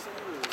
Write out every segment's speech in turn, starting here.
あ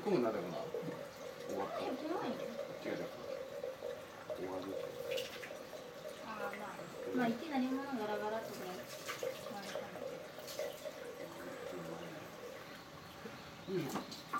込むんだからな。終わった。違う違う終わる。ああまあまあいきなり物ガラガラとかうん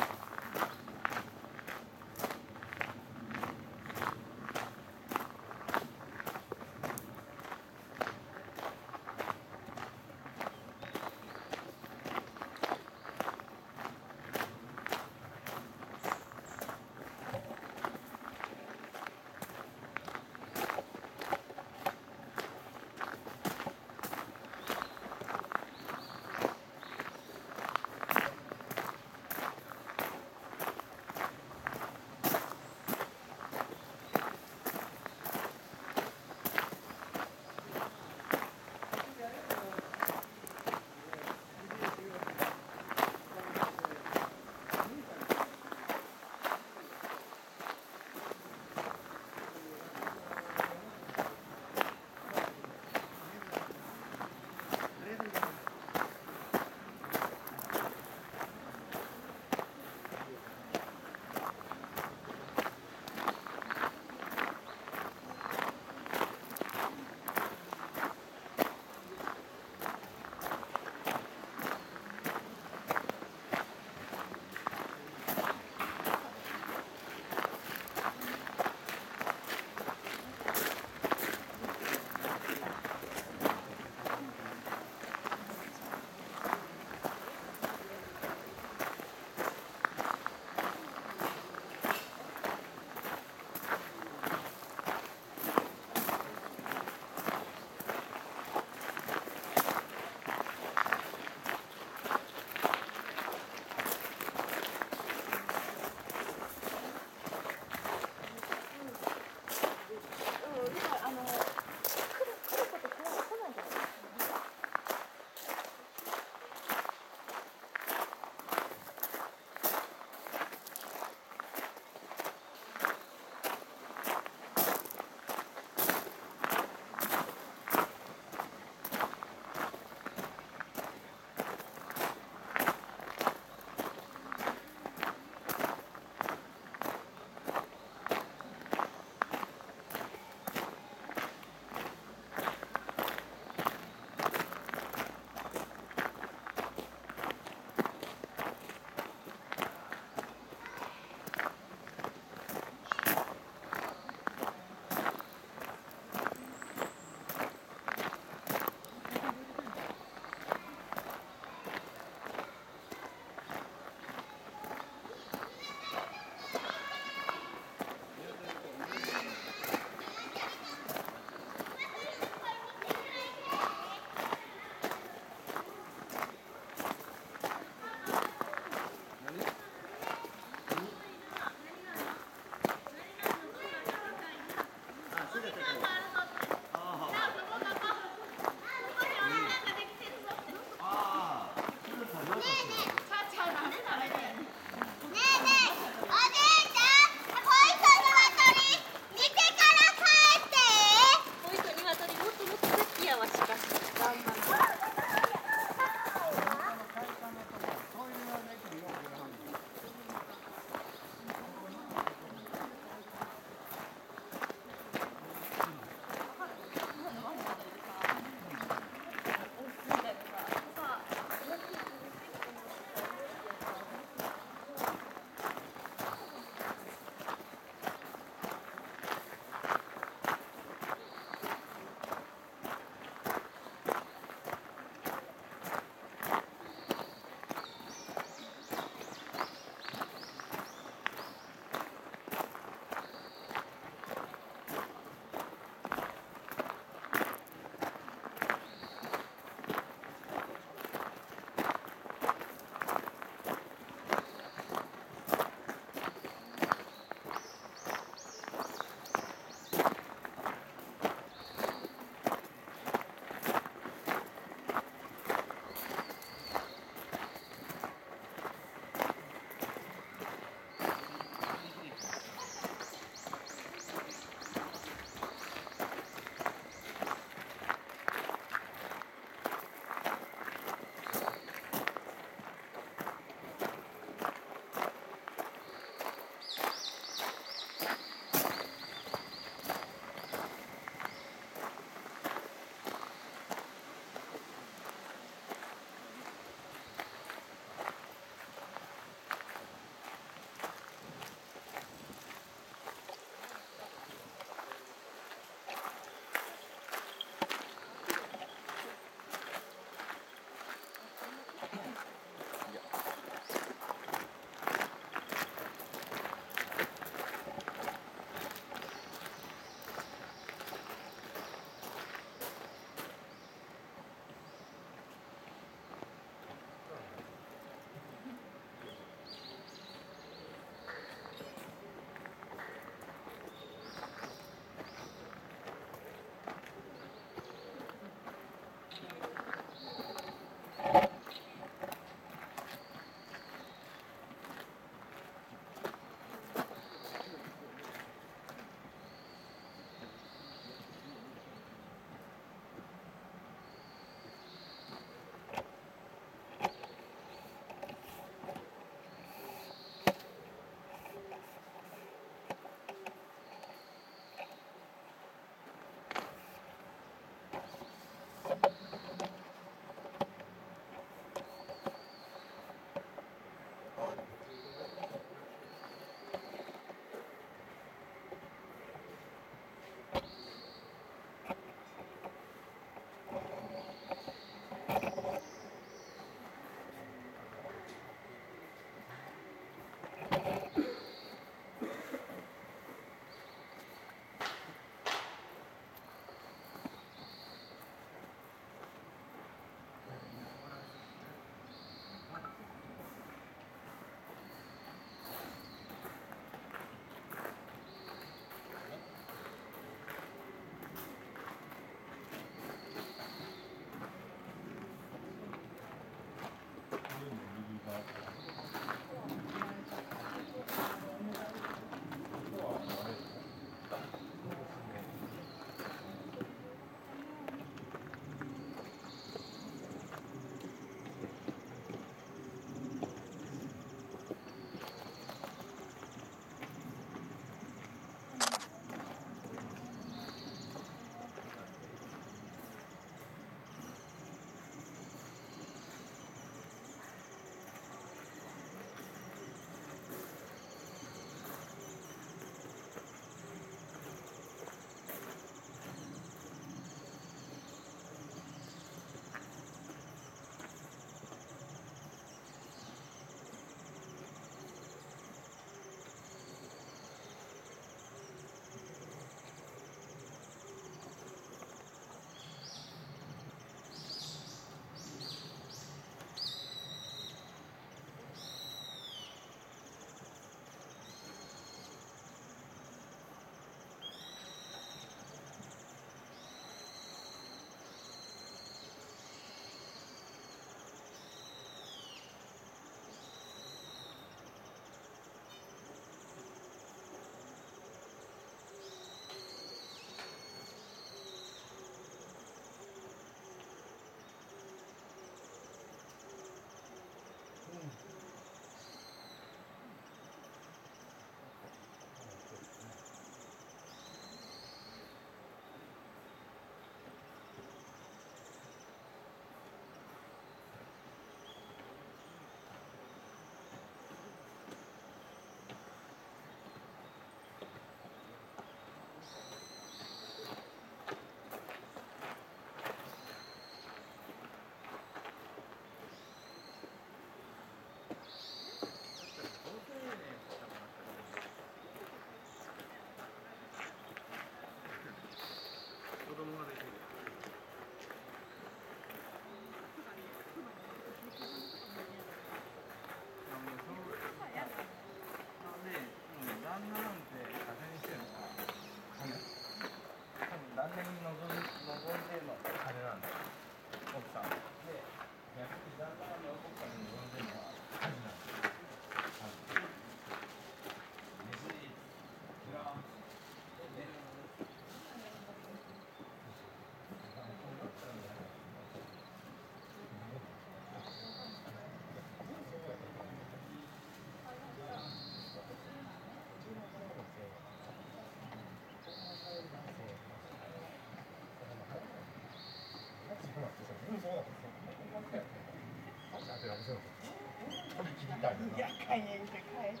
たいなやかんや言うて帰って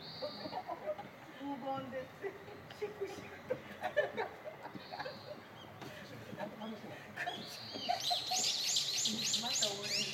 無言です。シクシクと。また俺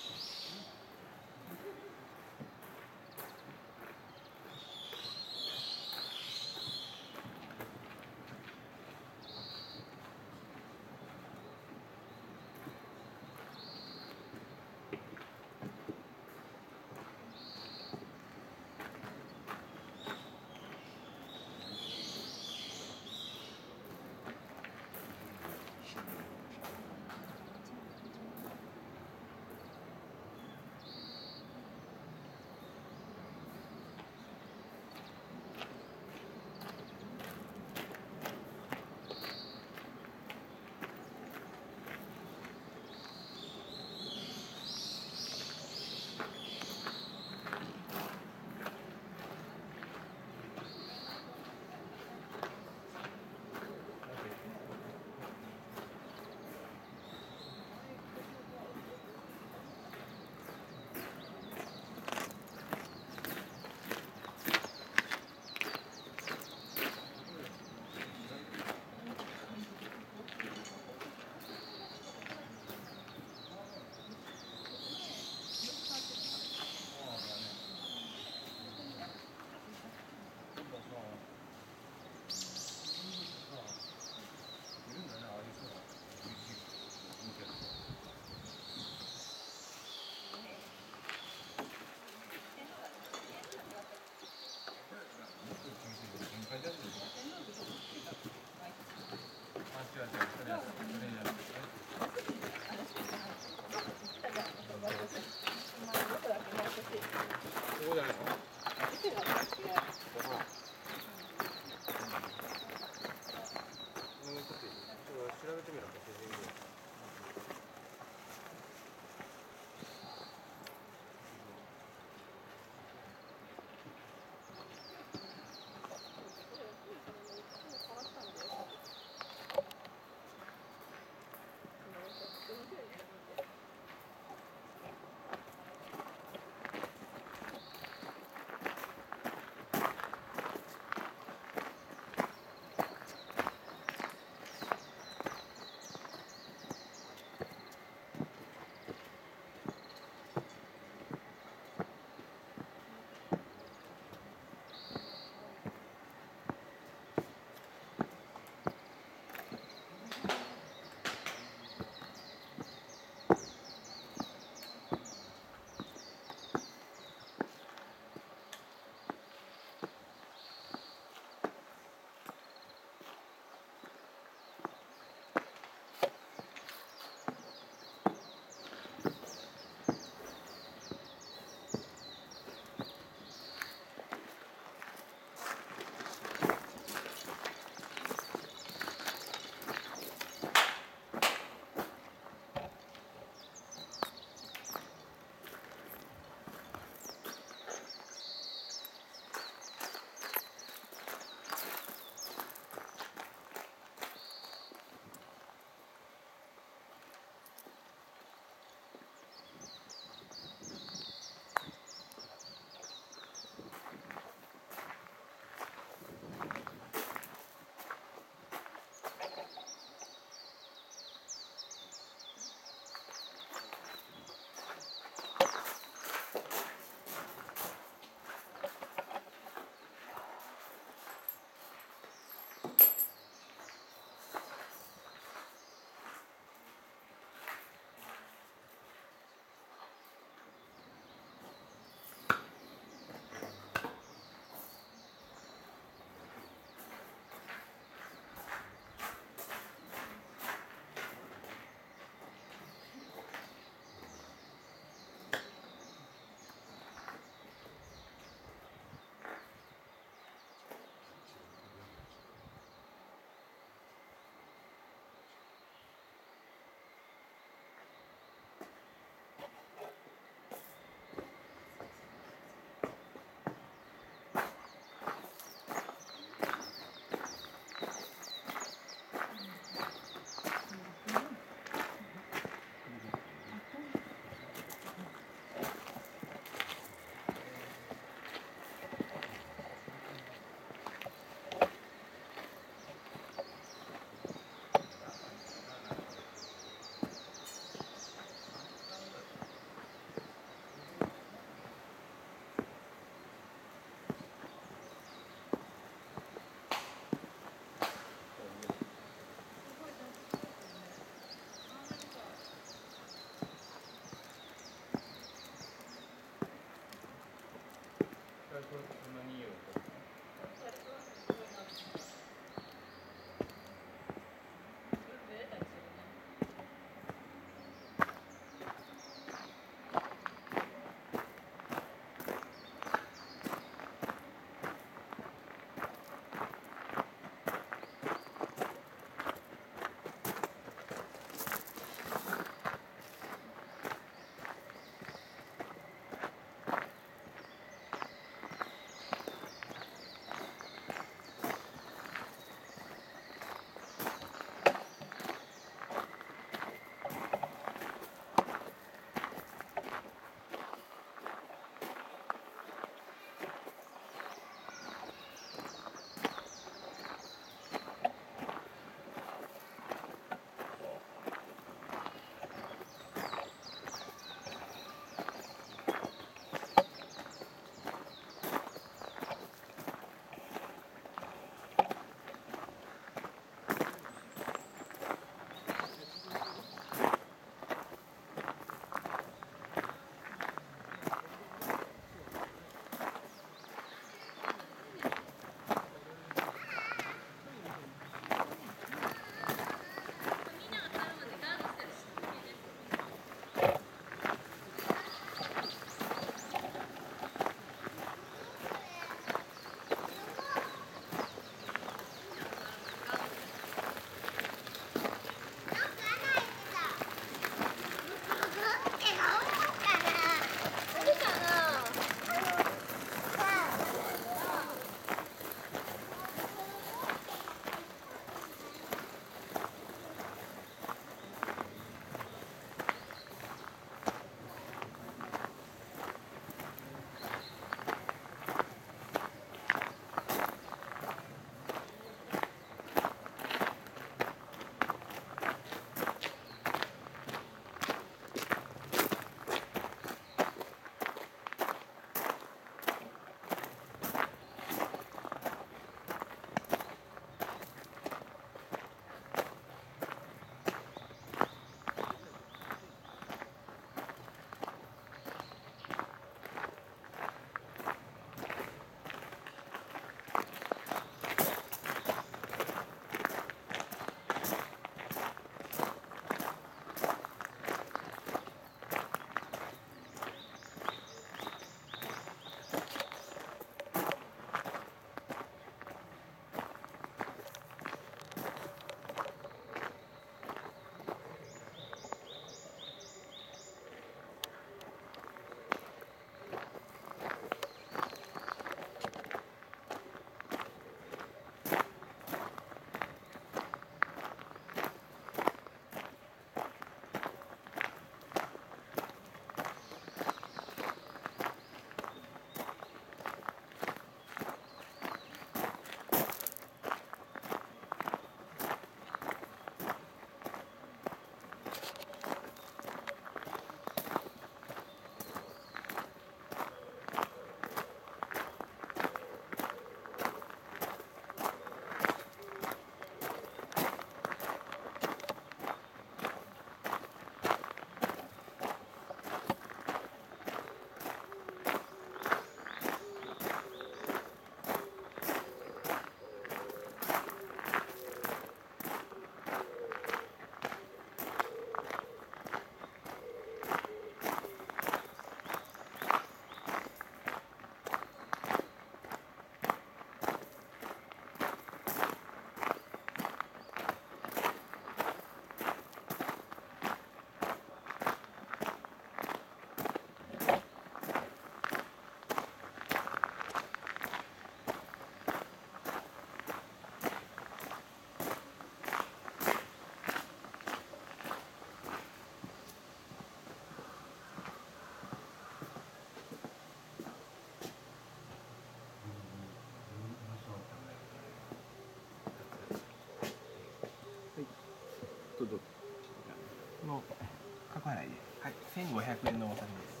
払い。ではい。1500円のお酒です。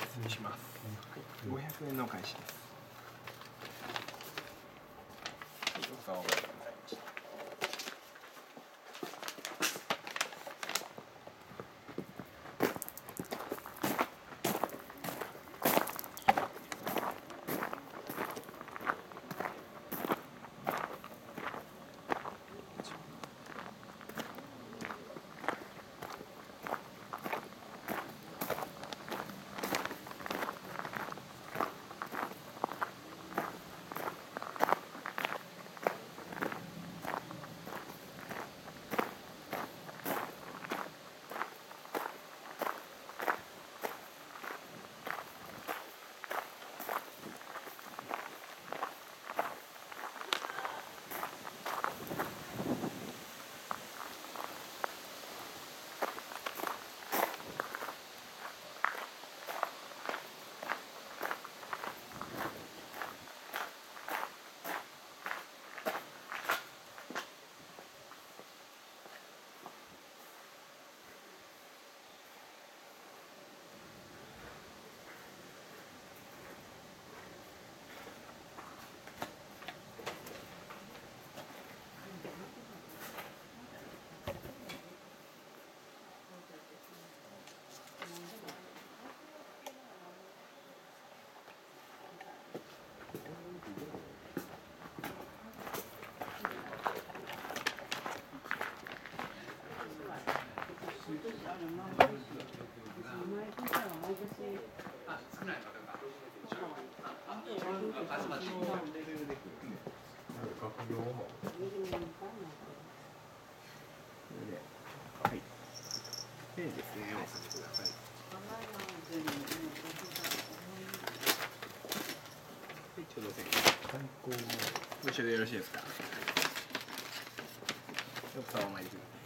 失礼します、はい、500円のお返しです。はい。どうぞちょうど一緒でよろしいですか？よくさお参りください。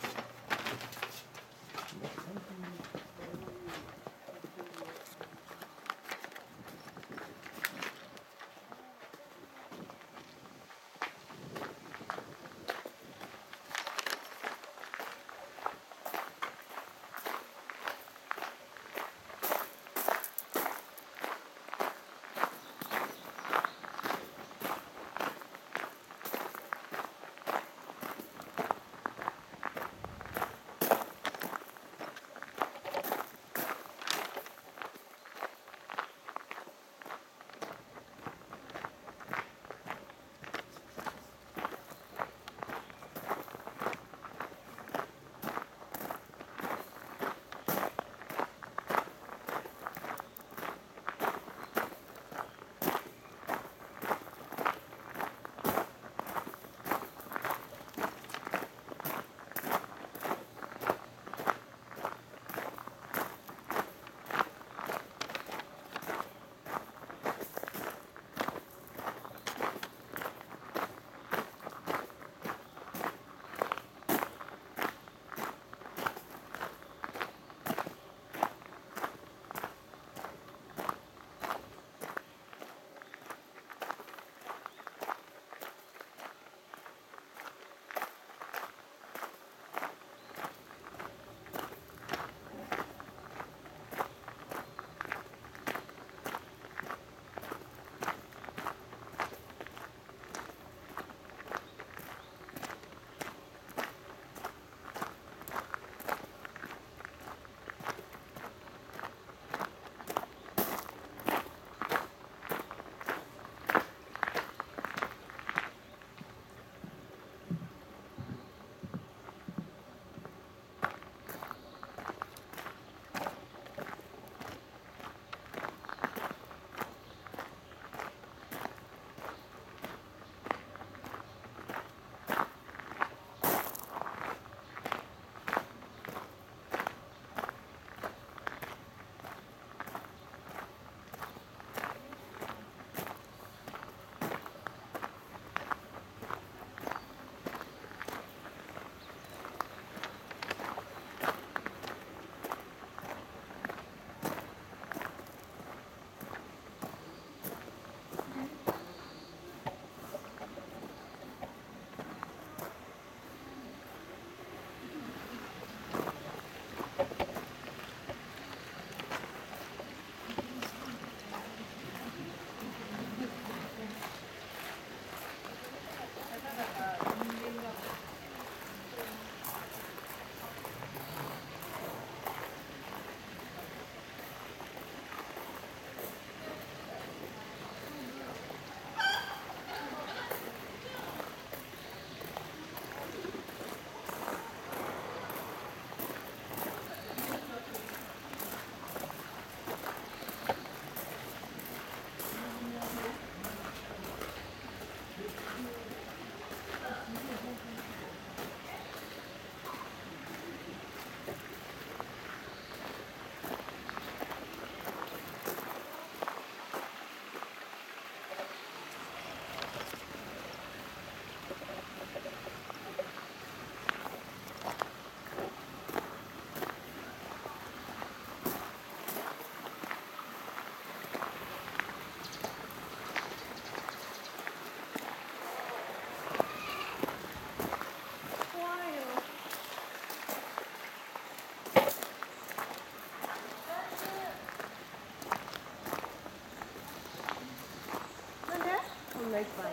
right by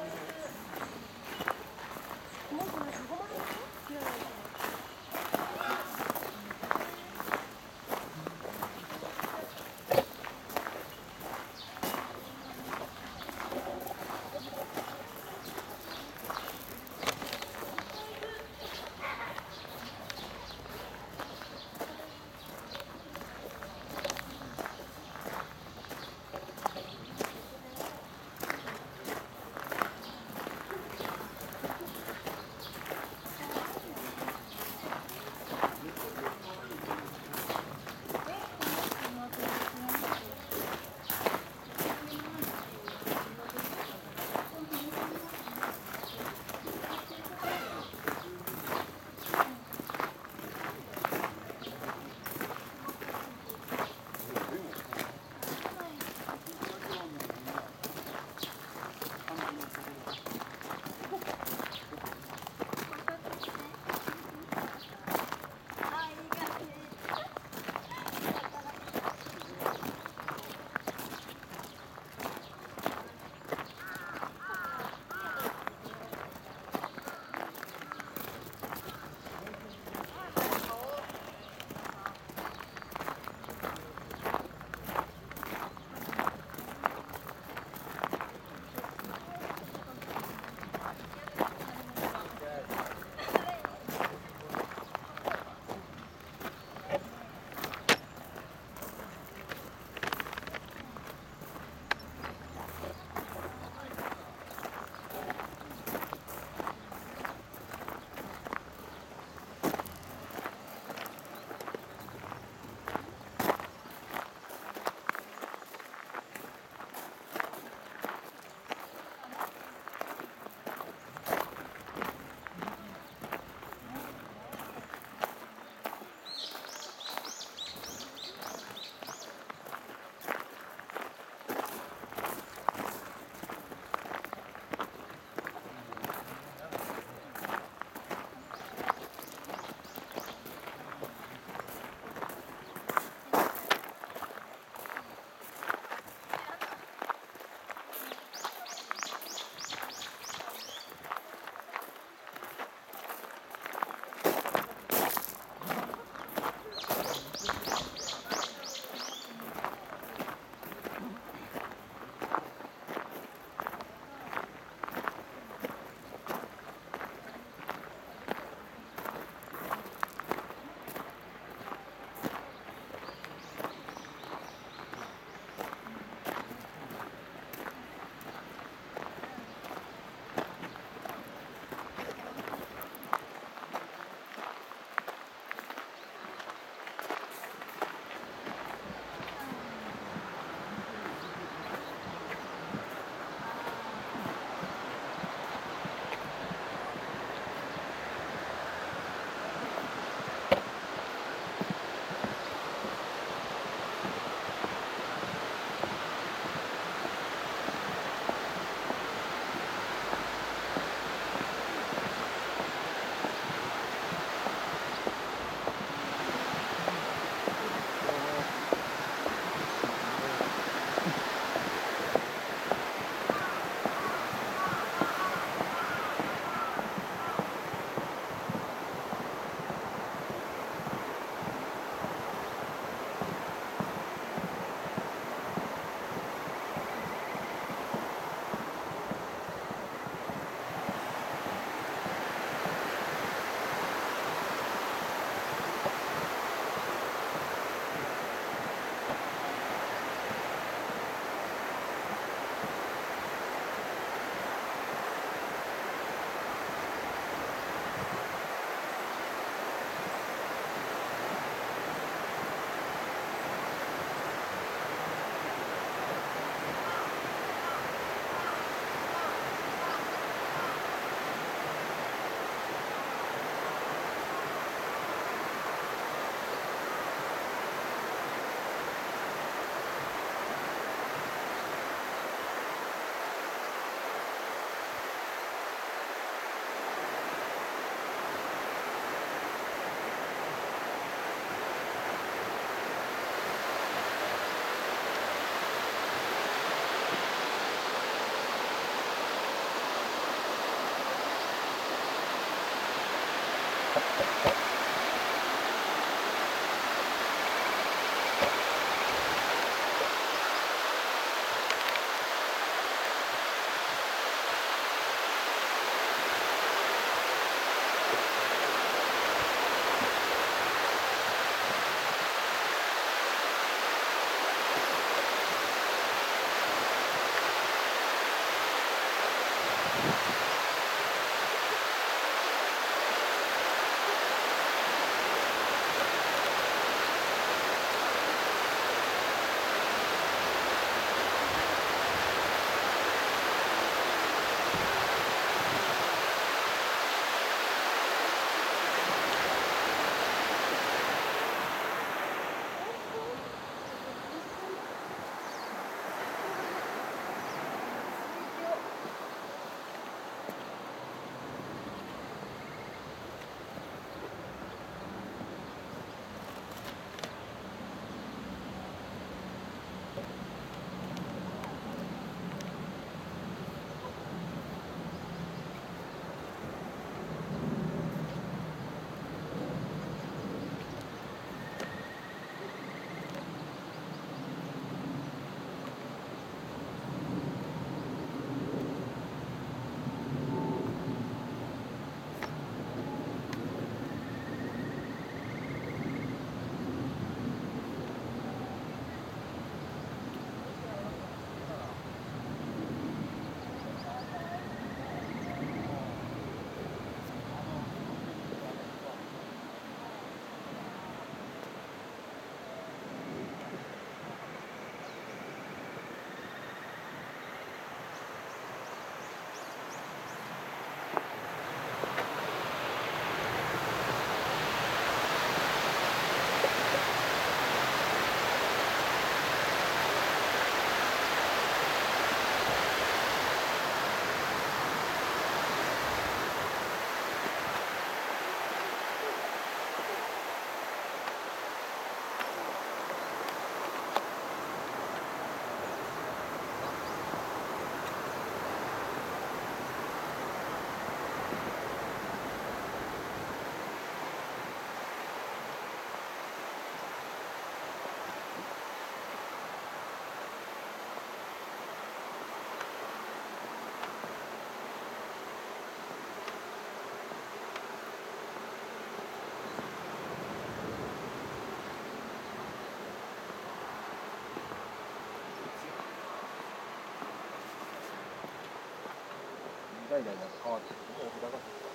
代々変わってる。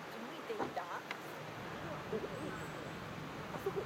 っ向いていた？あそこ